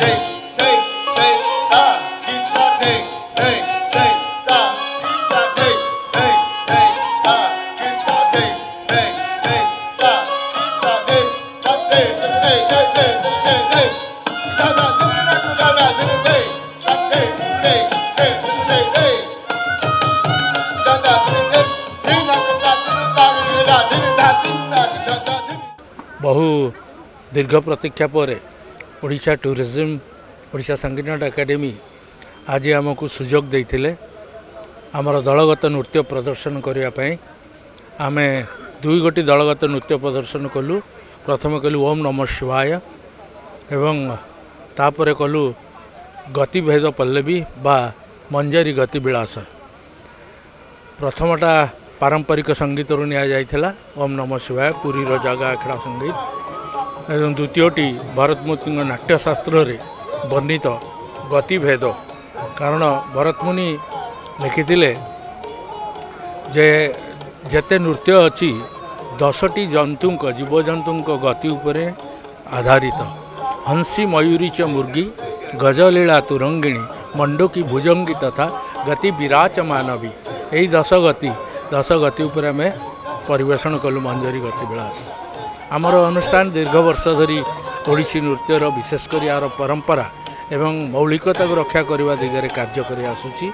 Hey! ବହୁ ଦୀର୍ଘ ପ୍ରତୀକ୍ଷା ପରେ ଓଡ଼ିଶା ଟୁରିଜିମ୍ ଓଡ଼ିଶା ସଙ୍ଗୀତ ଏକାଡେମୀ ଆଜି ଆମକୁ ସୁଯୋଗ ଦେଇଥିଲେ। ଆମର ଦଳଗତ ନୃତ୍ୟ ପ୍ରଦର୍ଶନ କରିବା ପାଇଁ। ଆମେ ଦୁଇ ଗୋଟି ଦଳଗତ ନୃତ୍ୟ ପ୍ରଦର୍ଶନ କଲୁ। ପ୍ରଥମେ କଲୁ ଓମ୍ ନମ ଶିବାୟ ଏବଂ ତାପରେ କଲୁ ଗତିଭେଦ ପଲ୍ଲବୀ ବା ମଞ୍ଜରୀ ଗତି ବିଳାସ ପ୍ରଥମଟା ପାରମ୍ପରିକ ସଙ୍ଗୀତରୁ ନିଆଯାଇଥିଲା ଓମ୍ ନମ ଶିବାୟ ପୁରୀର ଜାଗା ଆଖଡ଼ା ସଙ୍ଗୀତ ଏବଂ ଦ୍ୱିତୀୟଟି ଭରତମୂର୍ତ୍ତିଙ୍କ ନାଟ୍ୟଶାସ୍ତ୍ରରେ ବର୍ଣ୍ଣିତ ଗତିଭେଦ କାରଣ ଭରତମୁନି ଲେଖିଥିଲେ ଯେ ଯେତେ ନୃତ୍ୟ ଅଛି ଦଶଟି ଜନ୍ତୁଙ୍କ ଜୀବଜନ୍ତୁଙ୍କ ଗତି ଉପରେ ଆଧାରିତ। ହଂସୀ ମୟୂରୀ ଚ ମୁର୍ଗୀ ଗଜଲୀଳା ତୁରଙ୍ଗିଣୀ ମଣ୍ଡୁକି ଭୁଜଙ୍ଗୀ ତଥା ଗତି ବିରାଚ ମାନବୀ ଏହି ଦଶ ଗତି ଦଶ ଗତି ଉପରେ ଆମେ ପରିବେଷଣ କଲୁ ମଞ୍ଜରୀ ଗତି ବିଳାସ। ଆମର ଅନୁଷ୍ଠାନ ଦୀର୍ଘ ବର୍ଷ ଧରି ଓଡ଼ିଶୀ ନୃତ୍ୟର ବିଶେଷ କରି ଏହାର ପରମ୍ପରା ଏବଂ ମୌଳିକତାକୁ ରକ୍ଷା କରିବା ଦିଗରେ କାର୍ଯ୍ୟ କରି ଆସୁଛି।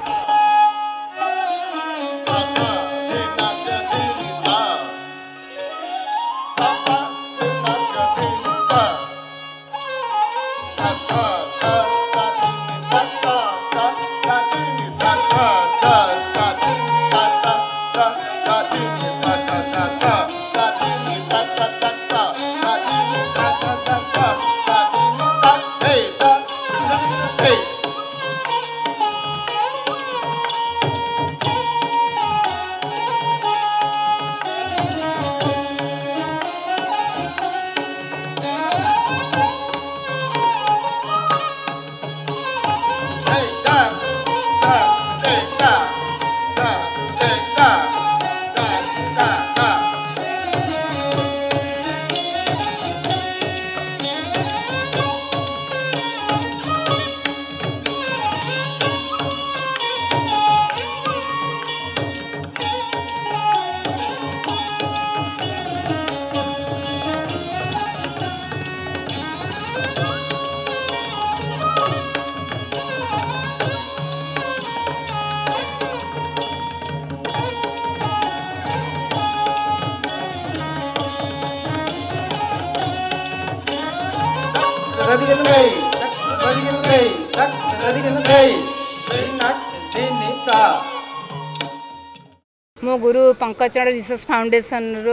ମୋ ଗୁରୁ ପଙ୍କଚରଣ ରିସର୍ଚ୍ଚ ଫାଉଣ୍ଡେସନର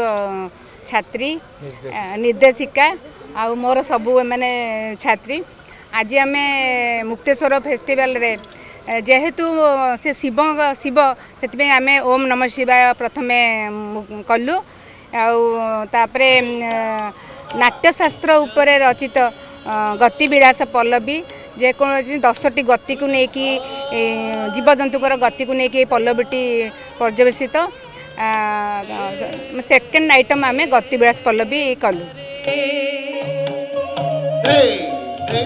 ଛାତ୍ରୀ ନିର୍ଦ୍ଦେଶିକା। ଆଉ ମୋର ସବୁ ମାନେ ଛାତ୍ରୀ। ଆଜି ଆମେ ମୁକ୍ତେଶ୍ୱର ଫେଷ୍ଟିଭାଲରେ ଯେହେତୁ ସେ ଶିବ ଶିବ ସେଥିପାଇଁ ଆମେ ଓମ୍ ନମ ଶିବାୟ ପ୍ରଥମେ କଲୁ। ଆଉ ତାପରେ ନାଟ୍ୟଶାସ୍ତ୍ର ଉପରେ ରଚିତ ଗତିବିଳାସ ପଲ୍ଲବୀ ଯେକୌଣସି ଦଶଟି ଗତିକୁ ନେଇକି ଜୀବଜନ୍ତୁଙ୍କର ଗତିକୁ ନେଇକି ଏ ପଲ୍ଲବୀଟି ପର୍ଯ୍ୟବେସିତ। ସେକେଣ୍ଡ ଆଇଟମ୍ ଆମେ ଗତିବିଳାସ ପଲ୍ଲବୀ କଲୁ। Hey, hey,